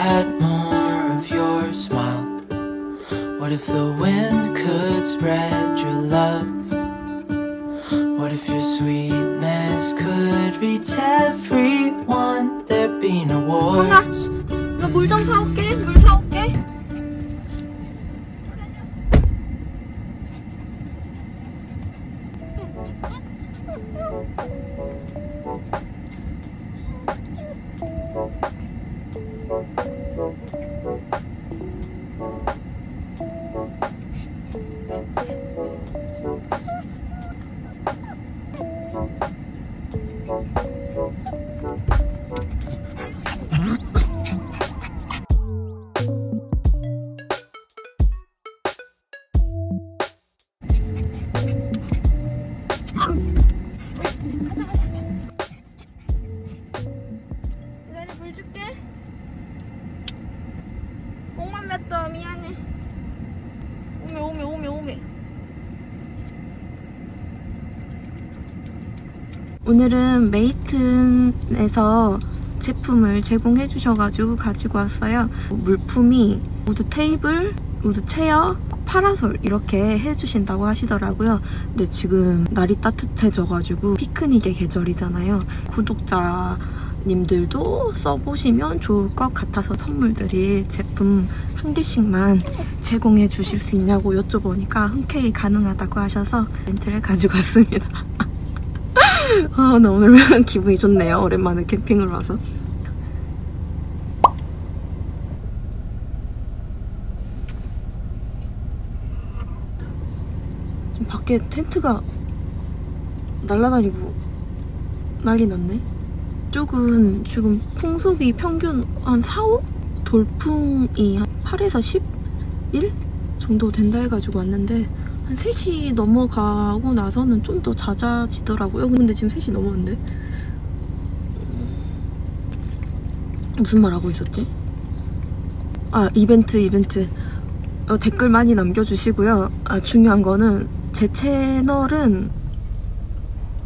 had more of your smile? What if the wind could spread your love? What if your sweetness could reach everyone? There'd be no wars. 물 좀 사올게. 물 기다려 물 줄게. 목만 맸다 미안해. 오메 오메 오메 오메. 오늘은 메이튼에서 제품을 제공해 주셔가지고 가지고 왔어요. 물품이 wood 테이블, wood chair, 파라솔 이렇게 해주신다고 하시더라고요. 근데 지금 날이 따뜻해져가지고 피크닉의 계절이잖아요. 구독자 님들도 써보시면 좋을 것 같아서 선물 드릴 제품 한 개씩만 제공해 주실 수 있냐고 여쭤보니까 흔쾌히 가능하다고 하셔서 렌트를 가지고 왔습니다. 아, 나 오늘 기분이 좋네요. 오랜만에 캠핑을 와서. 밖에 텐트가 날아다니고 난리 났네. 쪽은 지금 풍속이 평균 한 4, 5? 돌풍이 한 8에서 11 정도 된다 해가지고 왔는데 한 3시 넘어가고 나서는 좀 더 잦아지더라고요. 근데 지금 3시 넘었는데. 무슨 말 하고 있었지? 아, 이벤트, 이벤트. 어, 댓글 많이 남겨주시고요. 아, 중요한 거는 제 채널은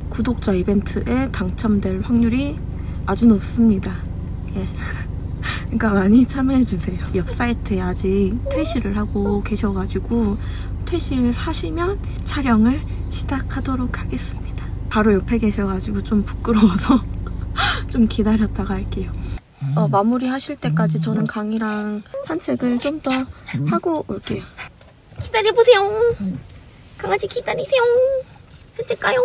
구독자 이벤트에 당첨될 확률이 아주 높습니다. 예. 그러니까 많이 참여해주세요. 옆 사이트에 아직 퇴실을 하고 계셔가지고 퇴실 하시면 촬영을 시작하도록 하겠습니다. 바로 옆에 계셔가지고 좀 부끄러워서 좀 기다렸다가 할게요. 어, 마무리 하실 때까지 저는 강이랑 산책을 좀 더 하고 올게요. 기다려보세요. 강아지 기다리세요. 산책 가요.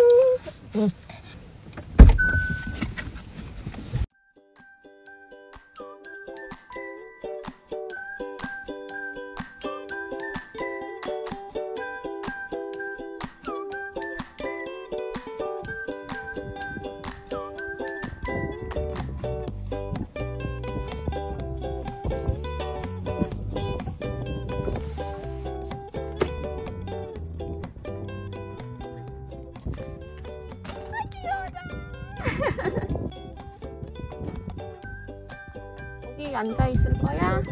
앉아 있을 거야?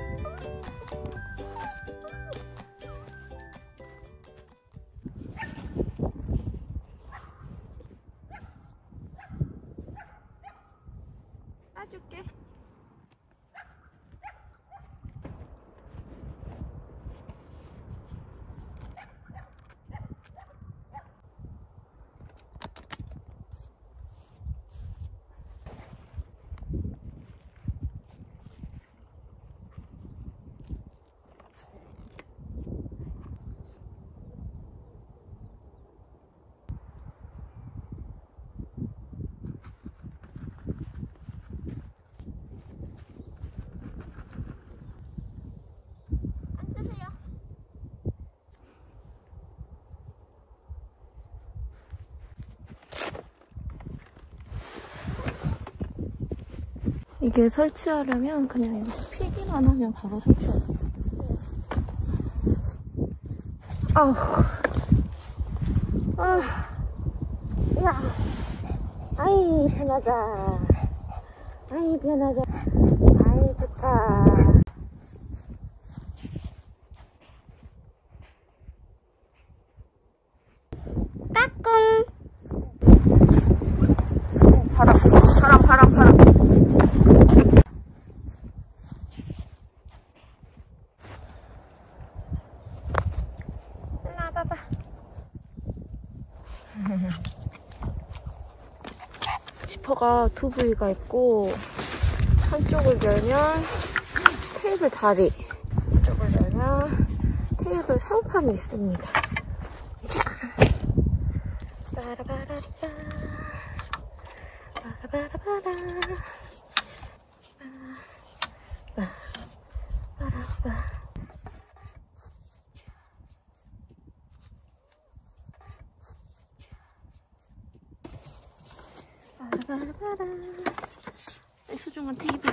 이게 설치하려면 그냥 이렇게 피기만 하면 바로 설치해요. 아우. 아. 야. 아이, 편하다. 아이, 편하다. 아이, 좋다. 까꿍. 바람, 바람, 바람, 바람. 소파가 두 부위가 있고 한쪽을 열면 테이블 다리 한쪽을 열면 테이블 상판이 있습니다. 자, 빠라바라빠 빠라바라바라 빠라빠 빠라바라바라 소중한 테이블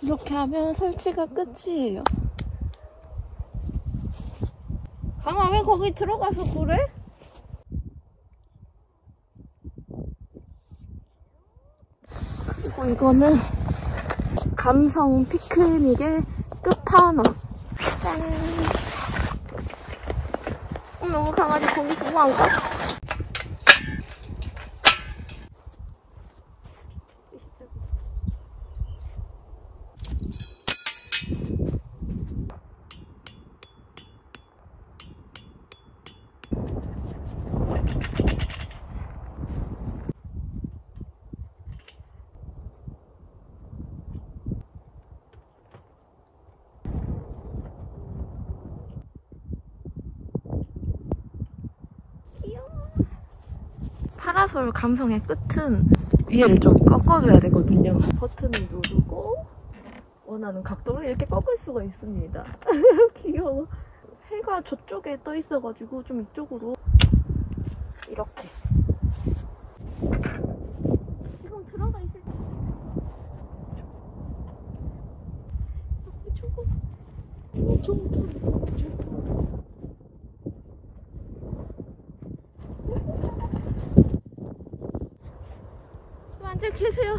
이렇게 하면 설치가 끝이에요. 강아 왜 거기 들어가서 그래? 그리고 이거는 감성 피크닉의 끝판왕. 짠. 어머 강아지 거기서 뭐 할까? 파라솔 감성의 끝은 위에를 좀 꺾어줘야 되거든요. 버튼을 누르고 원하는 각도로 이렇게 꺾을 수가 있습니다. 귀여워. 해가 저쪽에 떠 있어가지고 좀 이쪽으로 이렇게. 지금 들어가 있을 때. 저거, 저거. 저거, 저거, 저거. 앉아 계세요.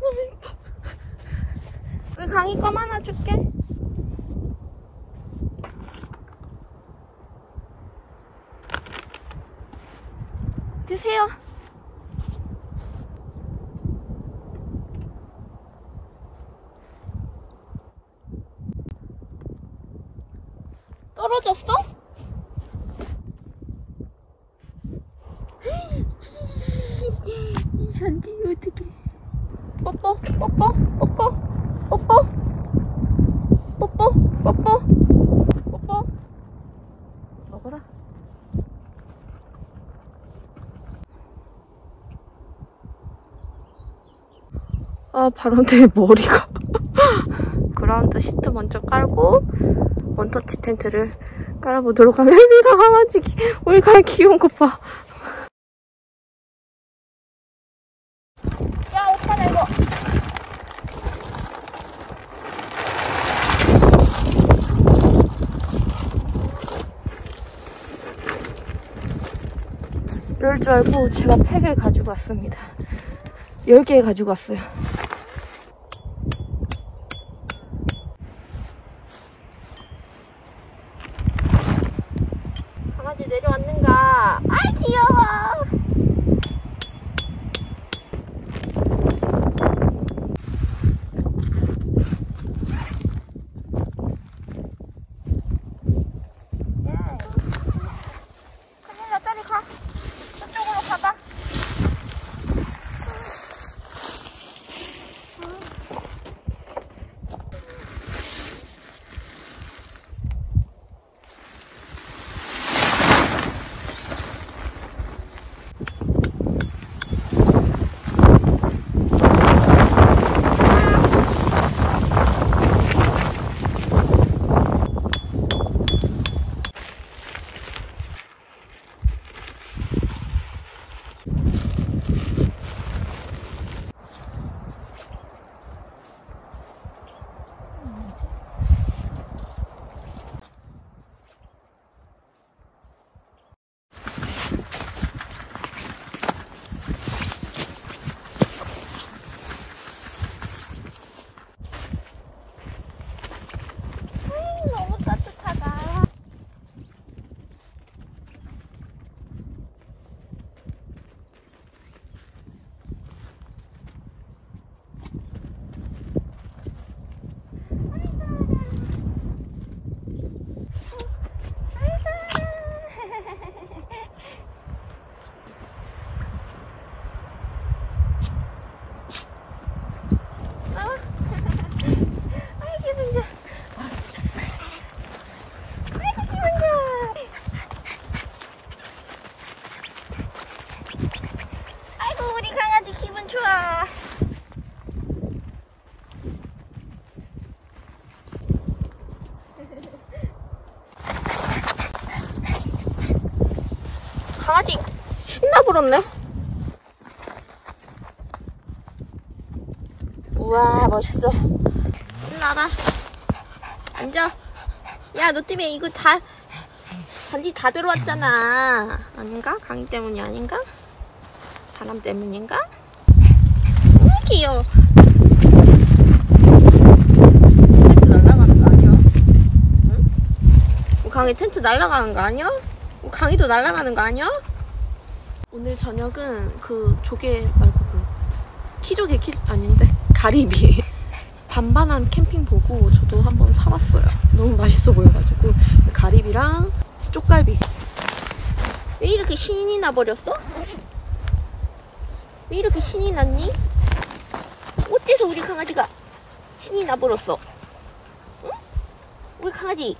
너무 예뻐. 왜 강이 껌 하나 줄게? 드세요. 떨어졌어? 이 잔디 어떻게? 뽀뽀 뽀뽀 뽀뽀 뽀뽀 뽀뽀 뽀뽀 뽀뽀 먹어라. 아 바람 때문에 머리가 그라운드 시트 먼저 깔고 원터치 텐트를 깔아보도록 하겠습니다. 강아지 우리가 귀여운 것 봐. 야, 오빠 나 이거. 이럴 줄 알고 제가 팩을 가지고 왔습니다. 10개 가지고 왔어요. 강아지 내려왔는가? 아이, 귀여워! 큰일 나, 저리 가. 저쪽으로 가봐. 너무 따뜻하다. 아이고. 강아지 부럽네. 우와 멋있어. 일로 와봐. 앉아. 야 너 때문에 이거 다 잔디 다 들어왔잖아. 아닌가? 강의 때문이 아닌가? 사람 때문인가? 음, 귀여워. 텐트 날아가는 거 아니야? 응? 우리 강의 텐트 날아가는 거 아니야? 우리 강의도 날아가는 거 아니야? 오늘 저녁은 그 조개 말고 그 키조개 키 아닌데 가리비 반반한 캠핑 보고 저도 한번 사봤어요. 너무 맛있어 보여가지고 가리비랑 쪽갈비. 왜 이렇게 신이 나버렸어? 왜 이렇게 신이 났니? 어째서 우리 강아지가 신이 나버렸어? 응? 우리 강아지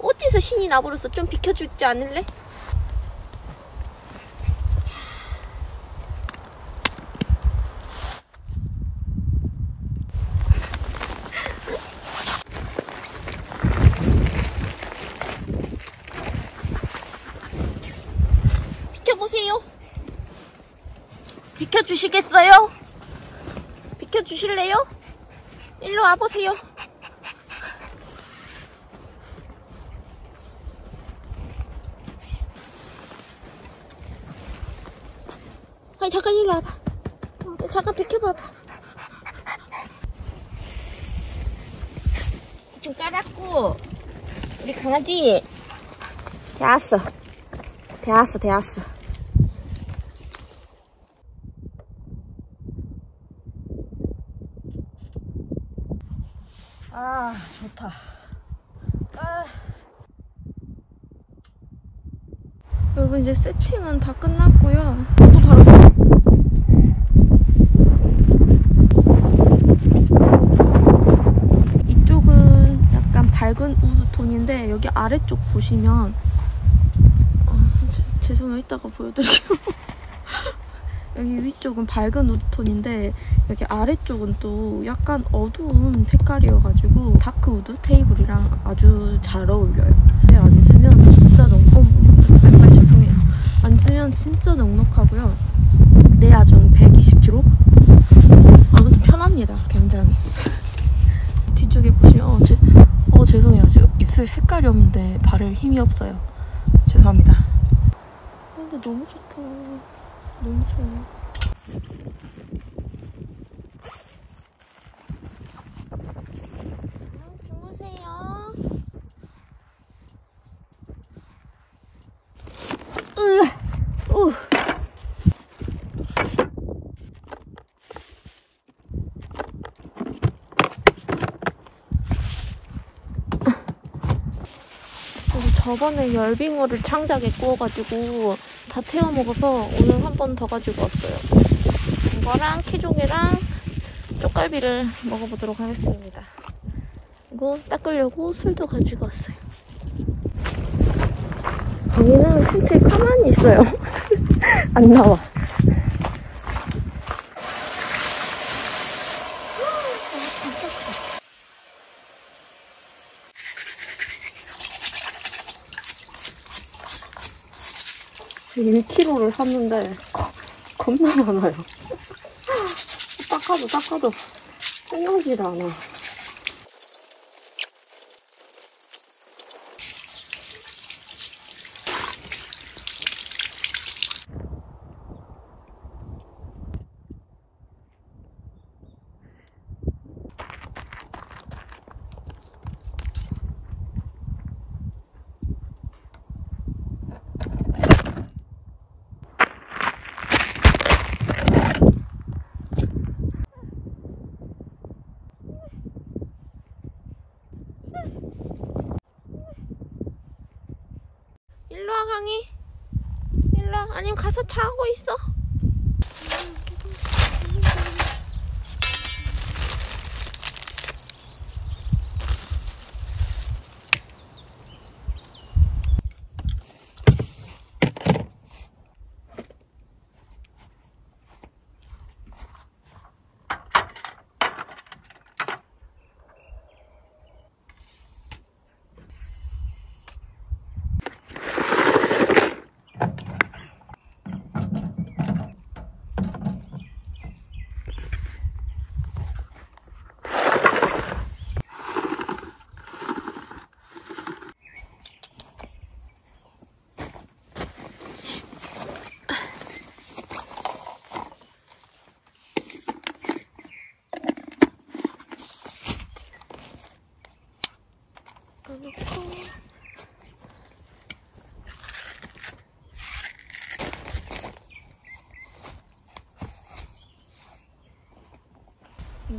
어째서 신이 나버렸어? 좀 비켜주지 않을래? 비켜보세요. 비켜주시겠어요? 비켜주실래요? 일로 와보세요. 아니, 잠깐 일로 와봐. 어, 잠깐 비켜봐봐. 좀 깔았고, 우리 강아지, 대왔어. 대왔어, 대왔어. 아, 좋다. 아. 여러분, 이제 세팅은 다 끝났고요. 또 바로. 이쪽은 약간 밝은 wood톤인데, 여기 아래쪽 보시면, 아, 제- 죄송해요. 이따가 보여드릴게요. 여기 위쪽은 밝은 wood톤인데 여기 아래쪽은 또 약간 어두운 색깔이어가지고 dark wood 테이블이랑 아주 잘 어울려요. 근데 앉으면 진짜 너무 어머, 왼발 죄송해요. 앉으면 진짜 넉넉하고요. 내 아중 120kg? 아무튼 편합니다. 굉장히. 뒤쪽에 보시면 어, 제, 어 죄송해요. 저 입술 색깔이 없는데 바를 힘이 없어요. 죄송합니다. 아, 근데 너무 좋다. 너무 좋아. 주무세요. 으, 우. 그리고 저번에 열빙어를 창작에 구워가지고 다 태워 먹어서 오늘 한 번 더 가지고 왔어요. 이거랑 키조개랑 쪽갈비를 먹어보도록 하겠습니다. 이거 닦으려고 술도 가지고 왔어요. 강이는 텐트에 가만히 있어요. 안 나와. 1kg를 샀는데 겁나 많아요. 닦아도 닦아도 끝나질 않아.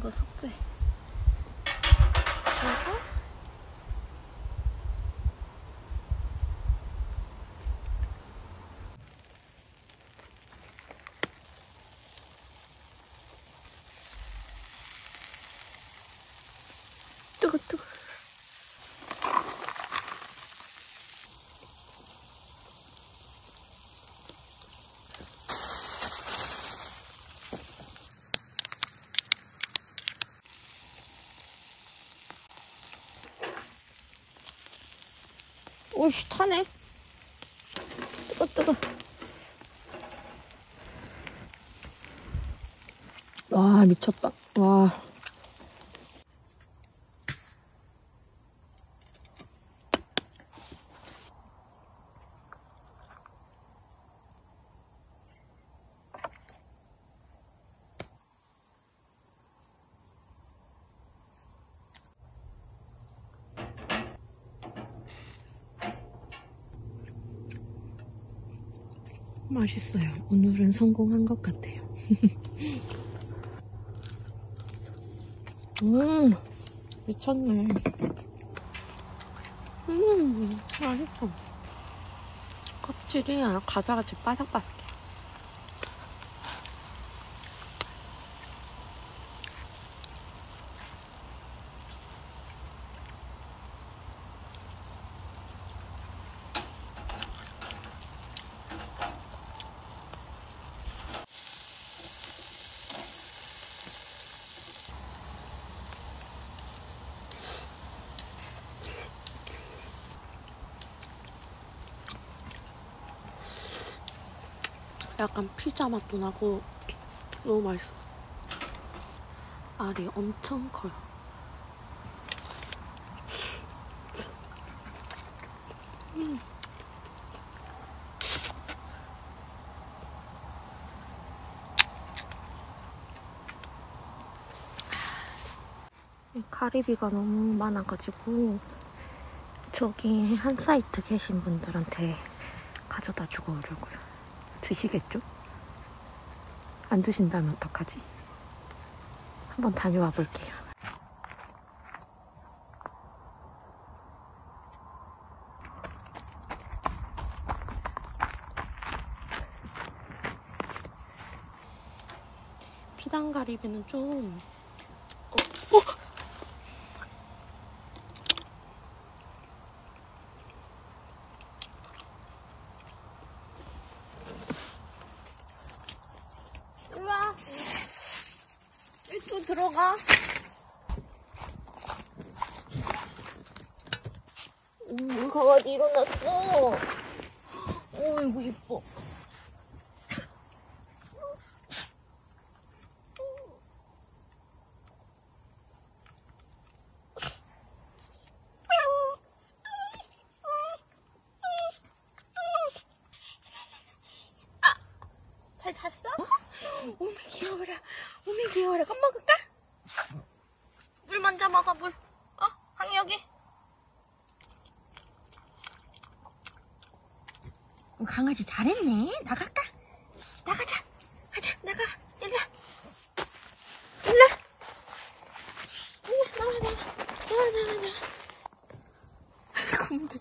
거 석쇠. 그래서 뜨거 뜨거. 오씨 타네. 뜨거 뜨거. 와 미쳤다. 와. 맛있어요. 오늘은 성공한 것 같아요. 음, 미쳤네. 음, 맛있어. 껍질이 과자같이 바삭바삭해. 약간 피자 맛도 나고 너무 맛있어. 알이 엄청 커요. 음. 이 가리비가 너무 많아가지고 저기 한 사이트 계신 분들한테 가져다 주고 오려고요. 드시겠죠? 안 드신다면 어떡하지? 한번 다녀와 볼게요. 피단가리비는 좀 어, 어! 일로 와. 이쪽 들어가. 오, 강아지 일어났어. 어이구, 이뻐. 잘 잤어? 오메 귀여워라. 오메 귀여워라. 껌 먹을까? 물 먼저 먹어, 물. 어? 항이 여기. 어, 강아지 잘했네. 나갈까? 나가자. 가자, 나가. 일로 와. 일로 와. 일로 와, 나와, 나와. 나와, 나와, 나와. 근데.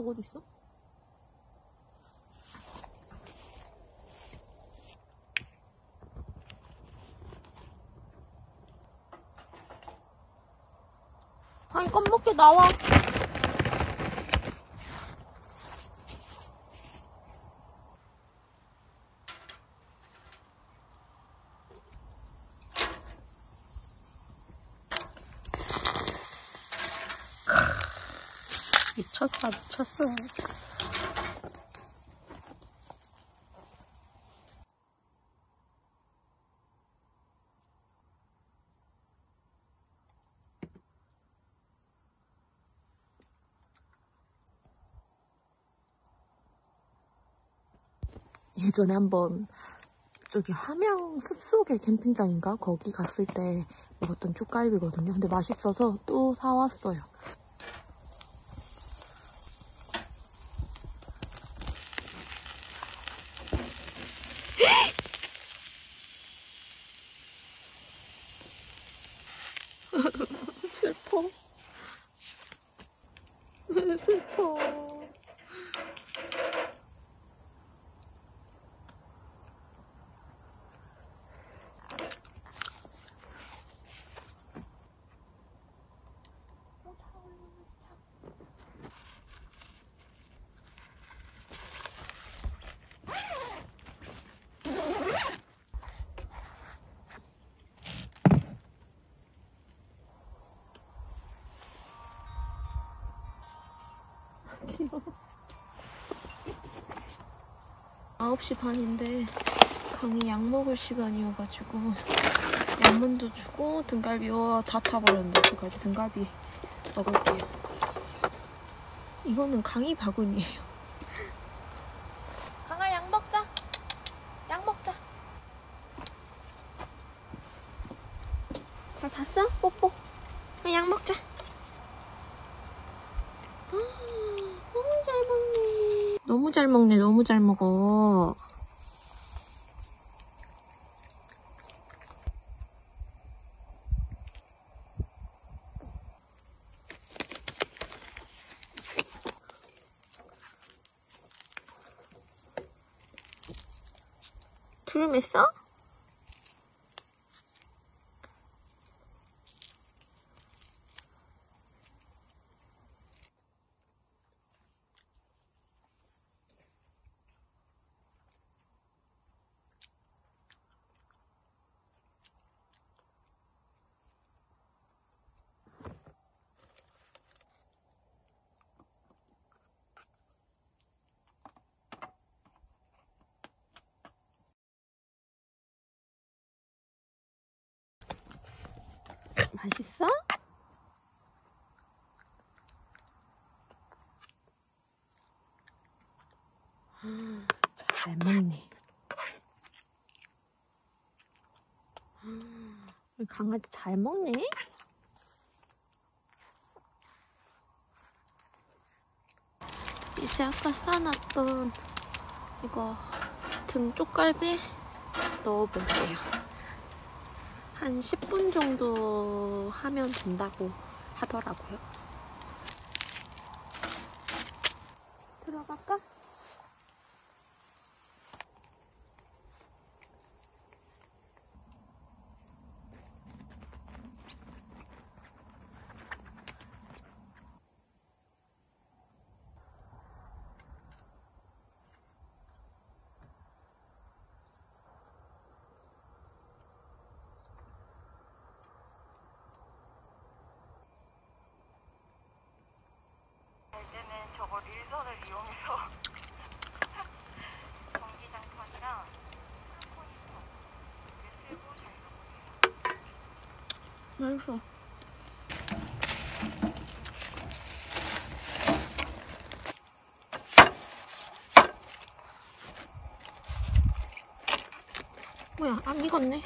방석 어딨어? 아니 껌먹게 나와 미쳤다 미쳤어 예전에 한번 저기 함양 숲속의 캠핑장인가? 거기 갔을 때 먹었던 쪽갈비거든요. 근데 맛있어서 또 사왔어요 슬퍼. 슬퍼. 귀여워. 9시 반인데 강이 약 먹을 시간이어가지고 약문도 주고 등갈비 와다 타버렸는데 어떡하지 등갈비 먹을게요. 이거는 강이 바구니예요 강아 약 먹자 약 먹자 잘 잤어? 뽀뽀 아, 약 먹자 너무 잘 먹네. 너무 잘 먹네. 너무 잘 먹어. 주 맛있어? 잘 먹네. 강아지 잘 먹네. 이제 아까 싸놨던 이거 등 쪽갈비 넣어볼게요. 한 10분 정도 하면 된다고 하더라고요. 갈 때는 저거 일선을 이용해서 전기장판이랑 이렇게 쓰고 잘 맛있어. 뭐야, 안 익었네.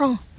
어.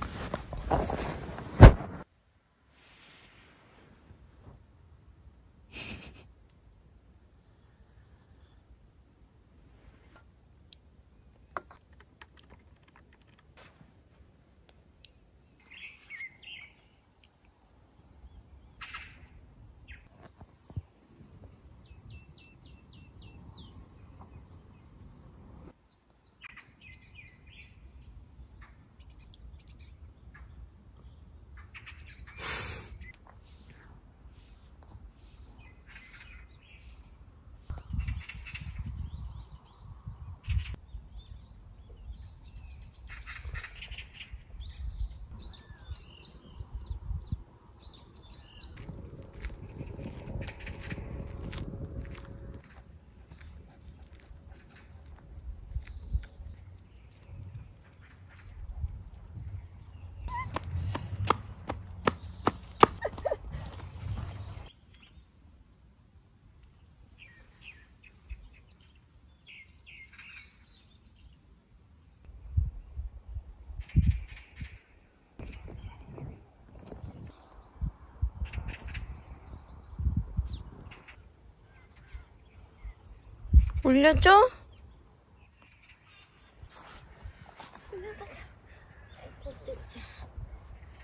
올려줘?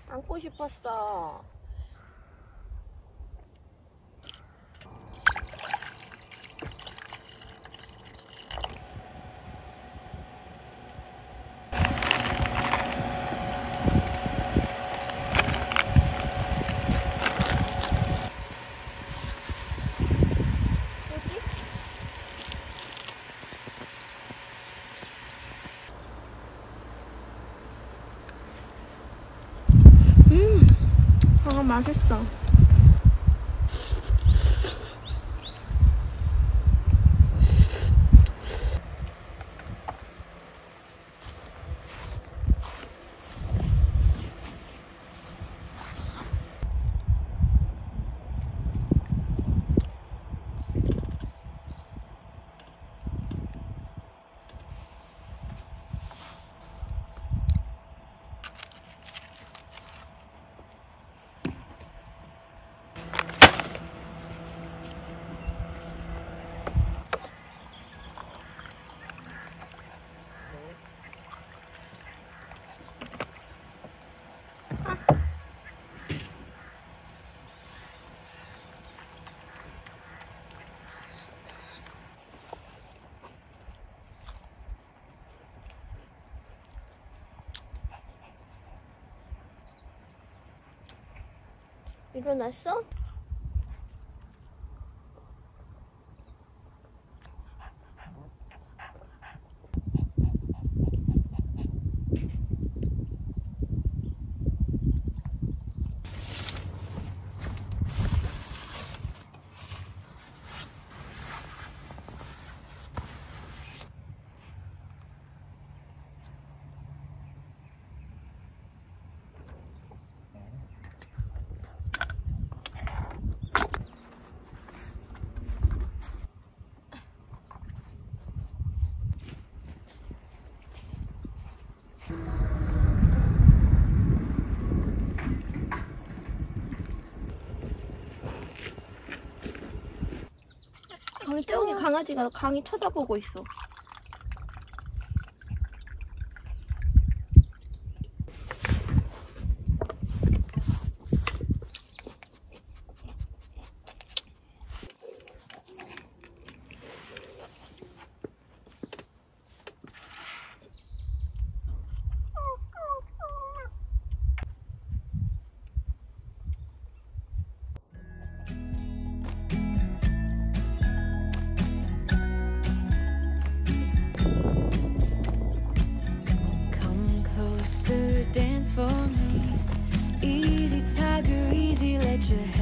안고 싶었어. 아, 맛있어. 일어났어? 강아지가 강이 쳐다보고 있어. Your